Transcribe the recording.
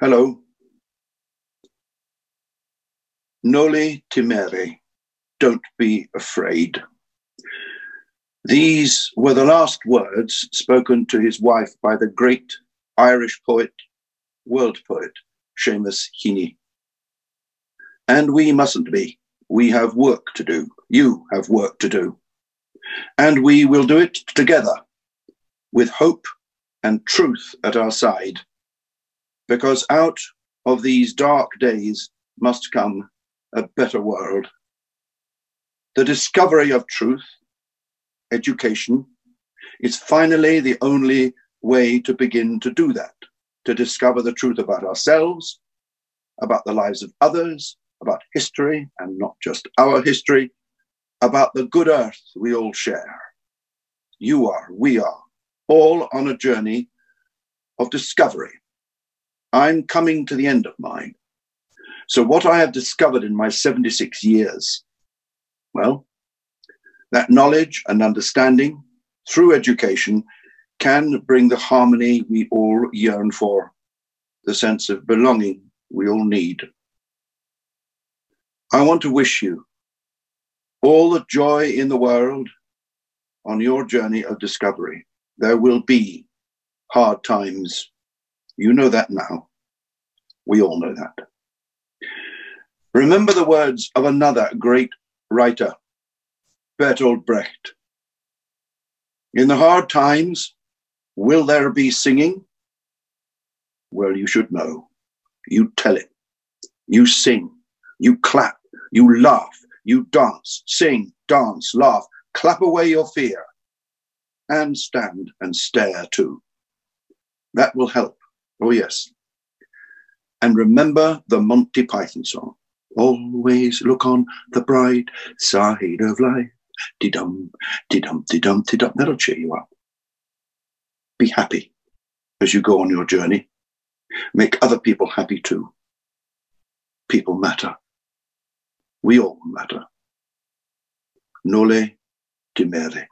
Hello. Noli timere. Don't be afraid. These were the last words spoken to his wife by the great Irish poet, world poet, Seamus Heaney. And we mustn't be. We have work to do. You have work to do. And we will do it together with hope and truth at our side, because out of these dark days must come a better world. The discovery of truth, education, is finally the only way to begin to do that, to discover the truth about ourselves, about the lives of others, about history, and not just our history, about the good earth we all share. You are, we are, all on a journey of discovery. I'm coming to the end of mine. So, what I have discovered in my 76 years, well, that knowledge and understanding through education can bring the harmony we all yearn for, the sense of belonging we all need. I want to wish you all the joy in the world on your journey of discovery. There will be hard times. You know that now. We all know that. Remember the words of another great writer, Bertolt Brecht. In the hard times, will there be singing? Well, you should know. You tell it. You sing. You clap. You laugh. You dance. Sing, dance, laugh. Clap away your fear and stand and stare too. That will help. Oh, yes. And remember the Monty Python song. Always look on the bright side of life. Dee-dum, dee-dum, dee-dum, dee-dum. That'll cheer you up. Be happy as you go on your journey. Make other people happy too. People matter. We all matter. Noli timere.